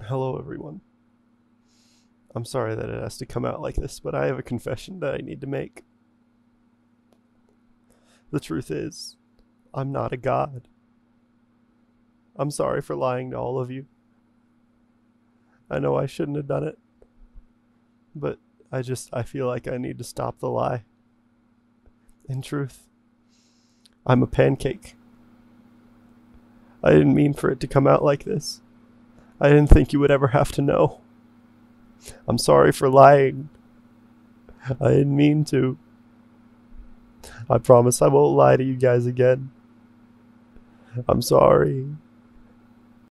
Hello, everyone. I'm sorry that it has to come out like this, but I have a confession that I need to make. The truth is, I'm not a god. I'm sorry for lying to all of you. I know I shouldn't have done it, but I just I feel like I need to stop the lie. In truth, I'm a pancake. I didn't mean for it to come out like this. I didn't think you would ever have to know. I'm sorry for lying. I didn't mean to. I promise I won't lie to you guys again. I'm sorry.